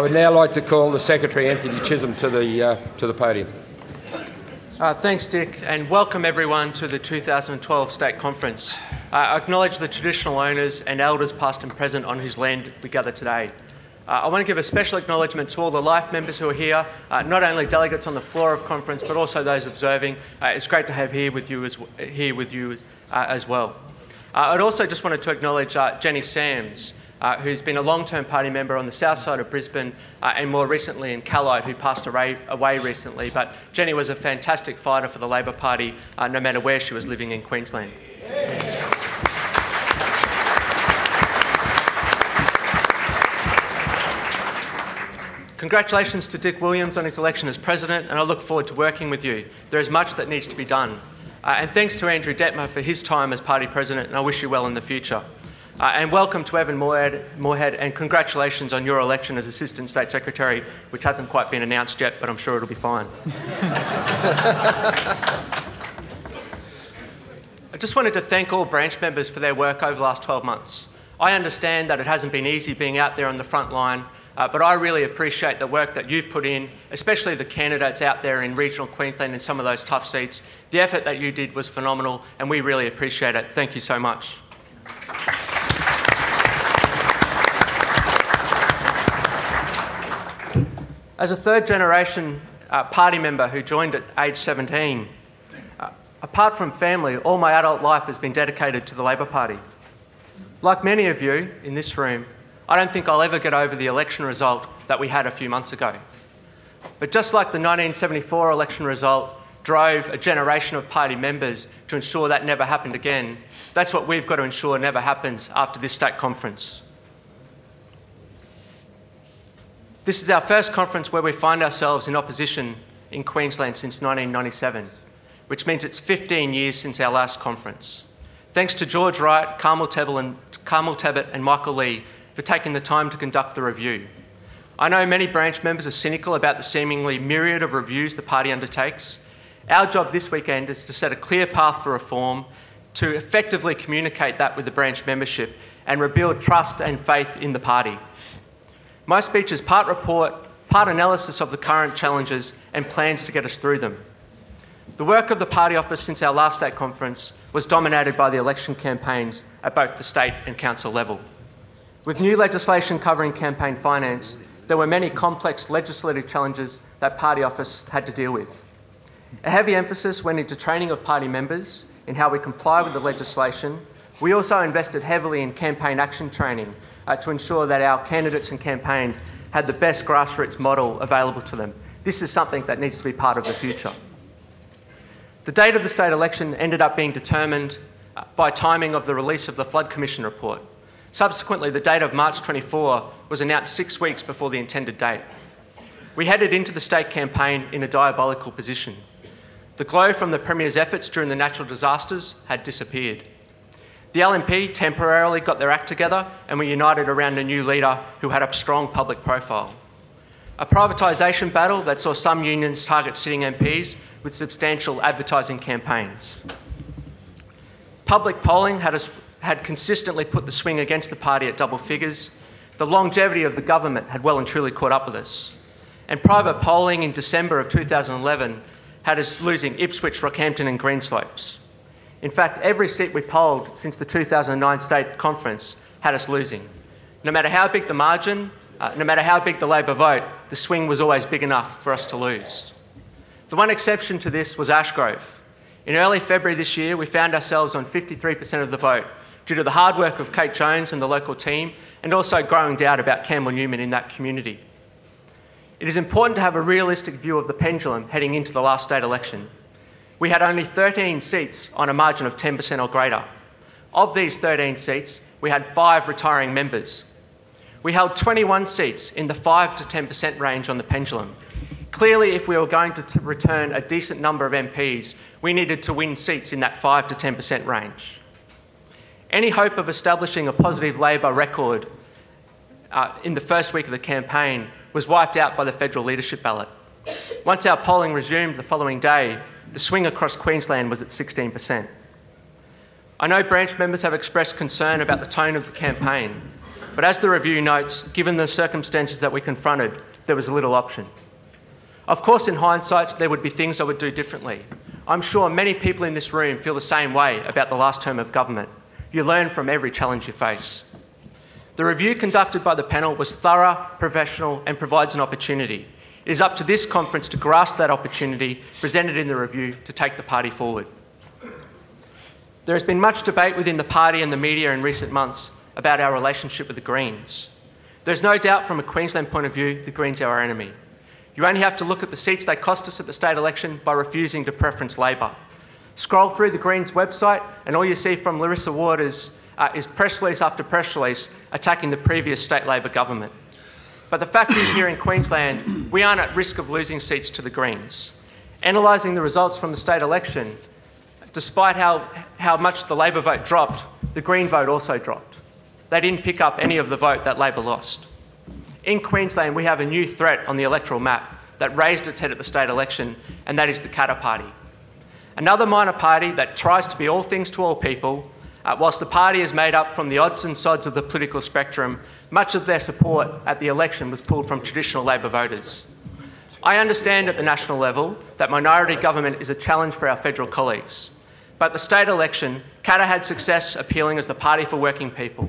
I, would now like to call the Secretary, Anthony Chisholm, to the, uh, to the podium. Uh, thanks, Dick, and welcome everyone to the 2012 State Conference. Uh, I acknowledge the traditional owners and elders past and present on whose land we gather today. Uh, I want to give a special acknowledgement to all the life members who are here, uh, not only delegates on the floor of conference, but also those observing. It's great to have here with you as, here with you as, as well. I'd also just wanted to acknowledge Jenny Sams, uh, who's been a long term party member on the south side of Brisbane uh, and more recently in Callide, who passed away, away, recently. But Jenny was a fantastic fighter for the Labor Party, uh, no matter where she was living in Queensland. Congratulations to Dick Williams on his election as President, and I look forward to working with you. There is much that needs to be done. Uh, and thanks to Andrew Dettmer for his time as Party President, and I wish you well in the future. Uh, and welcome to Evan Moorhead, Moorhead, and congratulations on your election as Assistant State Secretary, which hasn't quite been announced yet, but I'm sure it'll be fine. I just wanted to thank all branch members for their work over the last 12 months. I understand that it hasn't been easy being out there on the front line, uh, but I really appreciate the work that you've put in, especially the candidates out there in regional Queensland in some of those tough seats. The effort that you did was phenomenal, and we really appreciate it. Thank you so much. As a third generation uh, party member who joined at age 17, uh, apart from family, all my adult life has been dedicated to the Labor Party. Like many of you in this room, I don't think I'll ever get over the election result that we had a few months ago. But just like the 1974 election result drove a generation of party members to ensure that never happened again, that's what we've got to ensure never happens after this state conference. This is our first conference where we find ourselves in opposition in Queensland since 1997, which means it's 15 years since our last conference. Thanks to George Wright, Carmel Tebbutt, and, Carmel Tebbutt and Michael Lee for taking the time to conduct the review. I know many branch members are cynical about the seemingly myriad of reviews the party undertakes. Our job this weekend is to set a clear path for reform, to effectively communicate that with the branch membership, and rebuild trust and faith in the party. My speech is part report, part analysis of the current challenges and plans to get us through them. The work of the party office since our last state conference was dominated by the election campaigns at both the state and council level. With new legislation covering campaign finance, there were many complex legislative challenges that party office had to deal with. A heavy emphasis went into training of party members in how we comply with the legislation. We also invested heavily in campaign action training uh, to ensure that our candidates and campaigns had the best grassroots model available to them. This is something that needs to be part of the future. The date of the state election ended up being determined uh, by timing of the release of the Flood Commission report. Subsequently, the date of March 24 was announced six weeks before the intended date. We headed into the state campaign in a diabolical position. The glow from the Premier's efforts during the natural disasters had disappeared. The LNP temporarily got their act together and were united around a new leader who had a strong public profile. A privatisation battle that saw some unions target sitting MPs with substantial advertising campaigns. Public polling had, a, had consistently put the swing against the party at double figures. The longevity of the government had well and truly caught up with us. And private polling in December of 2011 had us losing Ipswich, Rockhampton, and Greenslopes. In fact, every seat we polled since the 2009 state conference had us losing. No matter how big the margin, uh, no matter how big the Labor vote, the swing was always big enough for us to lose. The one exception to this was Ashgrove. In early February this year, we found ourselves on 53% of the vote due to the hard work of Kate Jones and the local team, and also growing doubt about Campbell Newman in that community. It is important to have a realistic view of the pendulum heading into the last state election we had only 13 seats on a margin of 10% or greater. Of these 13 seats, we had five retiring members. We held 21 seats in the 5 to 10% range on the pendulum. Clearly, if we were going to return a decent number of MPs, we needed to win seats in that 5 to 10% range. Any hope of establishing a positive Labor record uh, in the first week of the campaign was wiped out by the federal leadership ballot. Once our polling resumed the following day, the swing across Queensland was at 16%. I know branch members have expressed concern about the tone of the campaign. But as the review notes, given the circumstances that we confronted, there was little option. Of course, in hindsight, there would be things I would do differently. I'm sure many people in this room feel the same way about the last term of government. You learn from every challenge you face. The review conducted by the panel was thorough, professional, and provides an opportunity. It is up to this conference to grasp that opportunity presented in the review to take the party forward. There has been much debate within the party and the media in recent months about our relationship with the Greens. There's no doubt from a Queensland point of view, the Greens are our enemy. You only have to look at the seats they cost us at the state election by refusing to preference Labor. Scroll through the Greens website, and all you see from Larissa Waters uh, is press release after press release attacking the previous state Labor government. But the fact is, here in Queensland, we aren't at risk of losing seats to the Greens. Analysing the results from the state election, despite how, how much the Labor vote dropped, the Green vote also dropped. They didn't pick up any of the vote that Labor lost. In Queensland, we have a new threat on the electoral map that raised its head at the state election, and that is the Katter Party. Another minor party that tries to be all things to all people uh, whilst the party is made up from the odds and sods of the political spectrum, much of their support at the election was pulled from traditional Labor voters. I understand at the national level that minority government is a challenge for our federal colleagues. But at the state election, Katter had success appealing as the party for working people.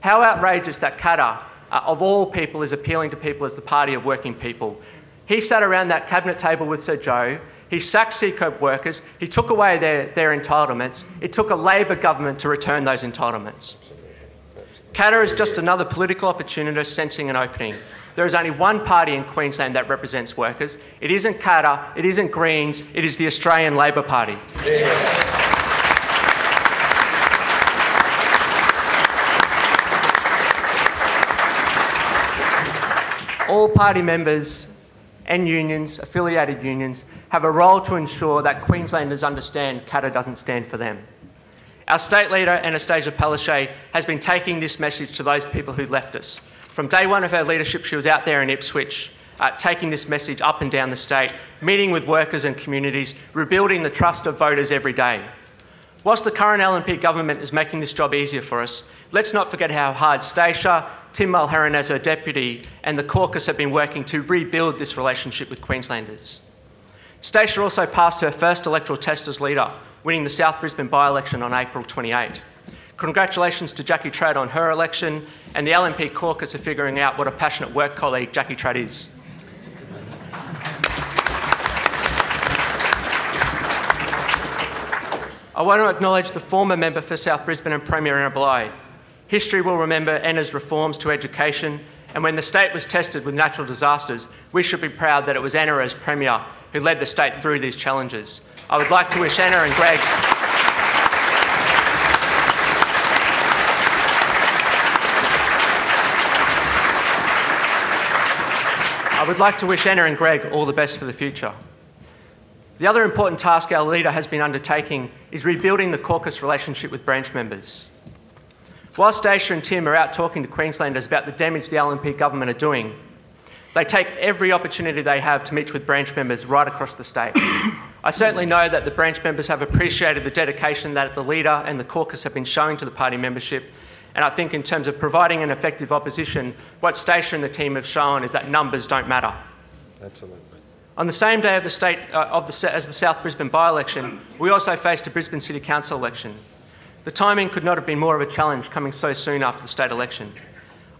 How outrageous that Katter, uh, of all people, is appealing to people as the party of working people. He sat around that cabinet table with Sir Joh he sacked SEQEB workers. He took away their, their entitlements. It took a Labor government to return those entitlements. Katter is just another political opportunist sensing an opening. There is only one party in Queensland that represents workers. It isn't Katter, it isn't Greens, it is the Australian Labor Party. Yeah. All party members and unions, affiliated unions, have a role to ensure that Queenslanders understand Katter doesn't stand for them. Our state leader, Annastacia Palaszczuk, has been taking this message to those people who left us. From day one of her leadership, she was out there in Ipswich, uh, taking this message up and down the state, meeting with workers and communities, rebuilding the trust of voters every day. Whilst the current LNP government is making this job easier for us, let's not forget how hard Stacia, Tim Mulherin as her deputy, and the caucus have been working to rebuild this relationship with Queenslanders. Stacia also passed her first electoral test as leader, winning the South Brisbane by-election on April 28. Congratulations to Jackie Trad on her election, and the LNP caucus are figuring out what a passionate work colleague Jackie Trad is. I want to acknowledge the former member for South Brisbane and Premier Anna Bligh, History will remember Anna's reforms to education, and when the state was tested with natural disasters, we should be proud that it was Anna as Premier who led the state through these challenges. I would like to wish Anna and Greg I would like to wish Anna and Greg all the best for the future. The other important task our leader has been undertaking is rebuilding the caucus relationship with branch members. While Stacia and Tim are out talking to Queenslanders about the damage the LNP government are doing, they take every opportunity they have to meet with branch members right across the state. I certainly know that the branch members have appreciated the dedication that the leader and the caucus have been showing to the party membership. And I think, in terms of providing an effective opposition, what Stacia and the team have shown is that numbers don't matter. Absolutely. On the same day of the state, uh, of the, as the South Brisbane by election, we also faced a Brisbane City Council election. The timing could not have been more of a challenge coming so soon after the state election.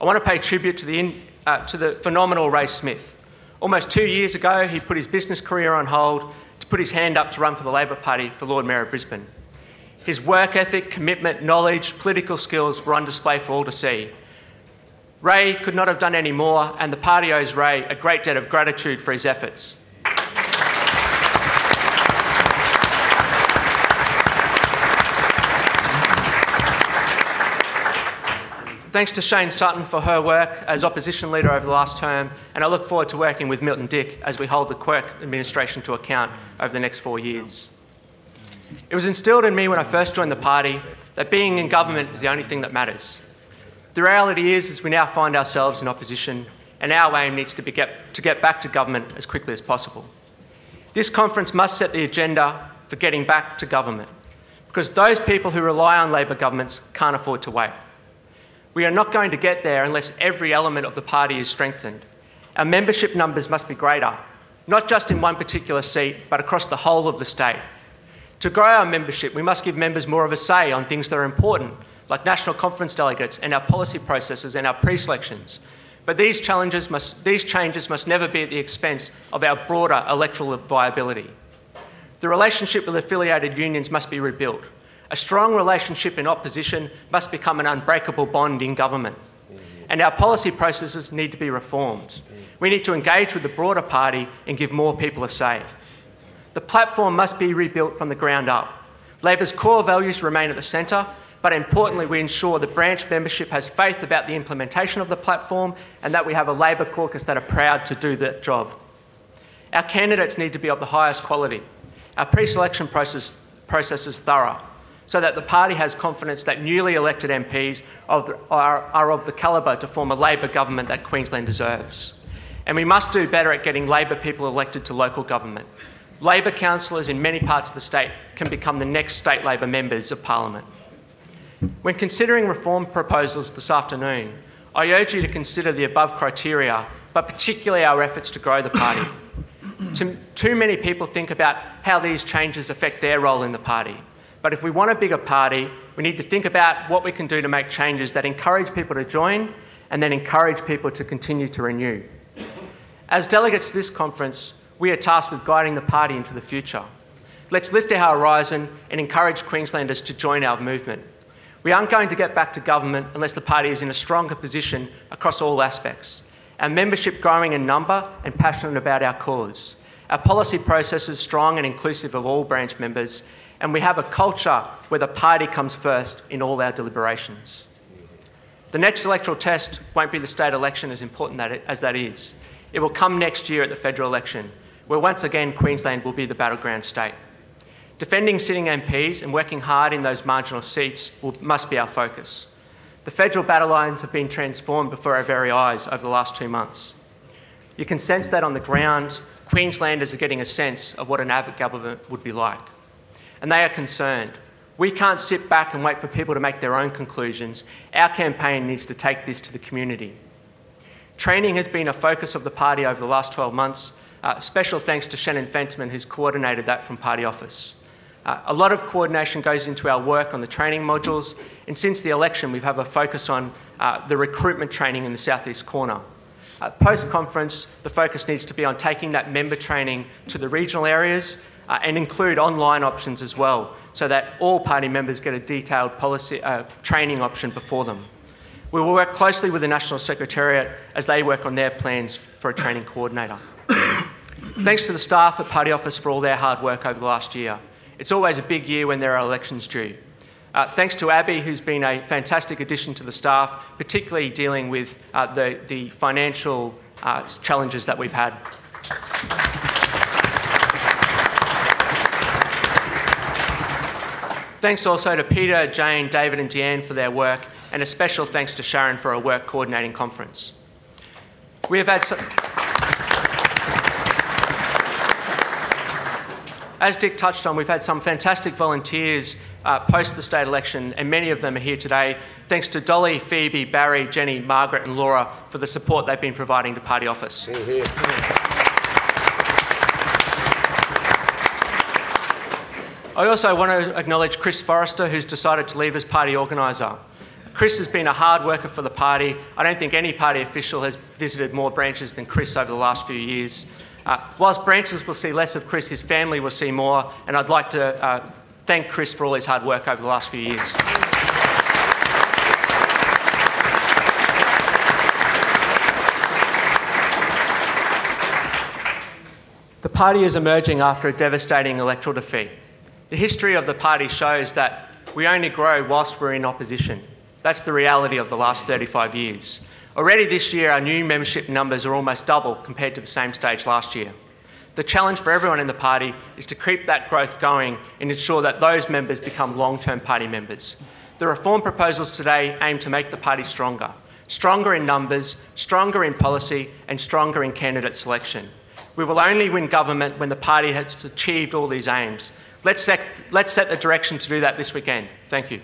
I want to pay tribute to the, in, uh, to the phenomenal Ray Smith. Almost two years ago, he put his business career on hold to put his hand up to run for the Labor Party for Lord Mayor of Brisbane. His work ethic, commitment, knowledge, political skills were on display for all to see. Ray could not have done any more, and the party owes Ray a great debt of gratitude for his efforts. Thanks to Shayne Sutton for her work as opposition leader over the last term, and I look forward to working with Milton Dick as we hold the Quirk administration to account over the next four years. It was instilled in me when I first joined the party that being in government is the only thing that matters. The reality is, is we now find ourselves in opposition, and our aim needs to be get, to get back to government as quickly as possible. This conference must set the agenda for getting back to government, because those people who rely on Labor governments can't afford to wait. We are not going to get there unless every element of the party is strengthened. Our membership numbers must be greater, not just in one particular seat, but across the whole of the state. To grow our membership, we must give members more of a say on things that are important, like national conference delegates and our policy processes and our pre-selections. But these, challenges must, these changes must never be at the expense of our broader electoral viability. The relationship with affiliated unions must be rebuilt. A strong relationship in opposition must become an unbreakable bond in government. And our policy processes need to be reformed. We need to engage with the broader party and give more people a say. The platform must be rebuilt from the ground up. Labor's core values remain at the centre, but importantly, we ensure that branch membership has faith about the implementation of the platform and that we have a Labor caucus that are proud to do that job. Our candidates need to be of the highest quality. Our pre selection process, process is thorough so that the party has confidence that newly elected MPs are, of the calibre to form a Labor government that Queensland deserves. And we must do better at getting Labor people elected to local government. Labor councillors in many parts of the state can become the next state Labor members of Parliament. When considering reform proposals this afternoon, I urge you to consider the above criteria, but particularly our efforts to grow the party. too many people think about how these changes affect their role in the party. But if we want a bigger party, we need to think about what we can do to make changes that encourage people to join and then encourage people to continue to renew. As delegates to this conference, we are tasked with guiding the party into the future. Let's lift our horizon and encourage Queenslanders to join our movement. We aren't going to get back to government unless the party is in a stronger position across all aspects. Our membership growing in number and passionate about our cause. Our policy process is strong and inclusive of all branch members, and we have a culture where the party comes first in all our deliberations. The next electoral test won't be the state election, as important as that is. It will come next year at the federal election, where once again Queensland will be the battleground state. Defending sitting MPs and working hard in those marginal seats will, must be our focus. The federal battle lines have been transformed before our very eyes over the last two months. You can sense that on the ground. Queenslanders are getting a sense of what an Abbott government would be like. And they are concerned. We can't sit back and wait for people to make their own conclusions. Our campaign needs to take this to the community. Training has been a focus of the party over the last 12 months. Uh, special thanks to Shannon Fentiman, who's coordinated that from party office. Uh, a lot of coordination goes into our work on the training modules, and since the election, we've had a focus on uh, the recruitment training in the southeast corner. Uh, Post conference, the focus needs to be on taking that member training to the regional areas uh, and include online options as well, so that all party members get a detailed policy uh, training option before them. We will work closely with the National Secretariat as they work on their plans for a training coordinator. Thanks to the staff at Party Office for all their hard work over the last year. It's always a big year when there are elections due. Uh, thanks to Abby, who's been a fantastic addition to the staff, particularly dealing with uh, the, the financial uh, challenges that we've had. Thanks also to Peter, Jane, David, and Deanne for their work, and a special thanks to Sharon for her work coordinating conference. We have had. As Dick touched on, we've had some fantastic volunteers uh, post the state election, and many of them are here today. Thanks to Dolly, Phoebe, Barry, Jenny, Margaret, and Laura for the support they've been providing to party office. I also want to acknowledge Chris Forrester, who's decided to leave as party organiser. Chris has been a hard worker for the party. I don't think any party official has visited more branches than Chris over the last few years. Uh, whilst branches will see less of Chris, his family will see more, and I'd like to uh, thank Chris for all his hard work over the last few years. The party is emerging after a devastating electoral defeat. The history of the party shows that we only grow whilst we're in opposition. That's the reality of the last 35 years. Already this year, our new membership numbers are almost double compared to the same stage last year. The challenge for everyone in the party is to keep that growth going and ensure that those members become long term party members. The reform proposals today aim to make the party stronger stronger in numbers, stronger in policy, and stronger in candidate selection. We will only win government when the party has achieved all these aims. Let's set, let's set the direction to do that this weekend. Thank you.